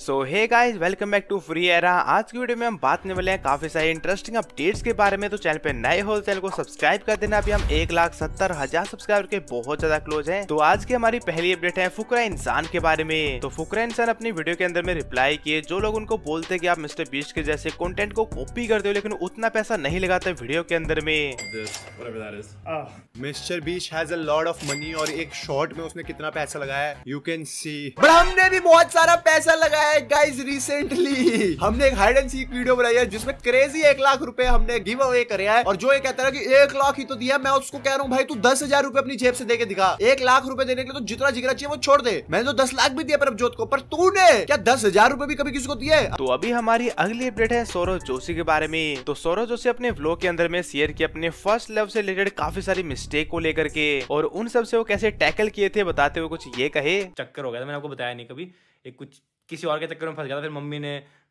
So hey guys welcome back to free era आज की video में हम बात करने वाले हैं काफ़ी सारे इंटरेस्टिंग अपडेट्स के बारे में। तो चैनल पे नए हो चैनल को सब्सक्राइब कर देना। अभी हम एक लाख सत्तर हज़ार सब्सक्राइबर के बहुत ज़्यादा क्लोज हैं। तो आज की हमारी पहली अपडेट है फुकरा इंसान के बारे में। तो फुकरा इंसान अपनी वीडियो के अंदर में रिप्लाई किए। जो लोग उनको बोलते कि आप मिस्टर बीस्ट के जैसे कॉन्टेंट को कॉपी करते हो लेकिन उतना पैसा नहीं लगाते वीडियो के अंदर में। Mr Beast has a lot of money और एक शॉर्ट में उसने कितना पैसा लगाया यू कैन सी हमने भी बहुत सारा पैसा लगाया है गाइस रिसेंटली हमने एक हाइड एंड सीक वीडियो बनाई है जिसमें क्रेजी एक लाख रुपए हमने गिव अवे करे है। और जो ये कहता है कि एक लाख ही तो दिया मैं उसको कह रहा हूँ भाई तू दस हज़ार रुपए अपनी जेब से देके दिखा। एक लाख रुपए देने के लिए तो जितना जिगरा चाहिए वो छोड़ दे। मैंने तो दस लाख भी दिया प्रभजोत को पर तूने क्या दस हज़ार रुपए भी कभी किसी को दिए? तो अभी हमारी अगली अपडेट है सौरभ जोशी के बारे में। तो सौरभ जोशी अपने व्लॉग के अंदर में शेयर किए अपने फ़र्स्ट लव से रिलेटेड काफ़ी सारी मिस्टेक को लेकर के। और उन सबसे वो कैसे टैकल किए थे बताते हुए कुछ ये कहे। चक्कर हो गया था मैंने आपको बताया नहीं कभी। एक कुछ किसी और के चक्कर में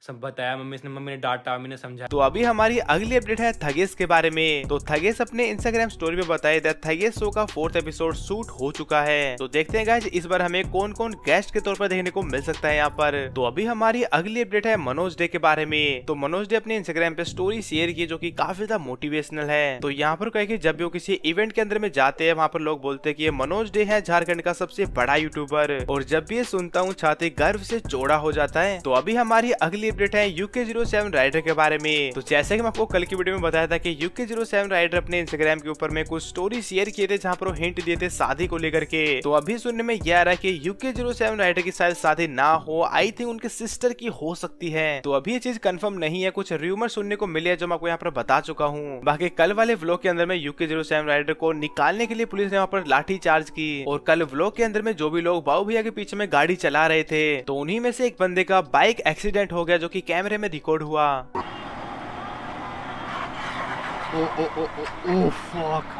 सब बताया, मम्मी ने मम्मी ने डांटा, मम्मी ने समझा तो अभी हमारी अगली अपडेट है थगेस के बारे में। तो थगेस अपने इंस्टाग्राम स्टोरी में बताए दैट थगेस शो का फोर्थ एपिसोड शूट हो चुका है। तो देखते हैं इस बार हमें कौन कौन गेस्ट के तौर पर देखने को मिल सकता है यहाँ पर। तो अभी हमारी अगली अपडेट है मनोज डे के बारे में। तो मनोज डे अपने इंस्टाग्राम पे स्टोरी शेयर की जो की काफ़ी ज़्यादा मोटिवेशनल है। तो यहाँ पर कहे की जब भी वो किसी इवेंट के अंदर में जाते हैं, वहाँ पर लोग बोलते हैं कि मनोज डे है झारखंड का सबसे बड़ा यूट्यूबर और जब भी सुनता हूँ, छाती गर्व से चौड़ा हो जाता है। तो अभी हमारी अगली अपडेट है यूके ज़ीरो सेवन राइडर के बारे में। तो जैसे कि मैं आपको कल की वीडियो में बताया था कि यूके ज़ीरो सेवन राइडर अपने इंस्टाग्राम के ऊपर में कुछ स्टोरी शेयर किए थे, जहाँ पर हिंट दिए थे शादी को लेकर के। तो अभी सुनने में यह आ रहा है कि यूके ज़ीरो सेवन राइडर की शायद शादी ना हो। आई थिंक उनके सिस्टर की हो सकती है। तो अभी ये चीज़ कंफर्म नहीं है। कुछ र्यूमर सुनने को मिले जो मैं आपको यहाँ पर बता चुका हूँ। बाकी कल वाले व्लॉग के अंदर में यूके ज़ीरो सेवन राइडर को निकालने के लिए पुलिस ने वहाँ पर लाठी चार्ज की। और कल व्लॉग के अंदर में जो भी लोग बाबू भैया के पीछे में गाड़ी चला रहे थे तो उन्हीं में से एक बंदे का बाइक एक्सीडेंट हो गया जो कि कैमरे में रिकॉर्ड हुआ। ओ ओ ओ ओ फक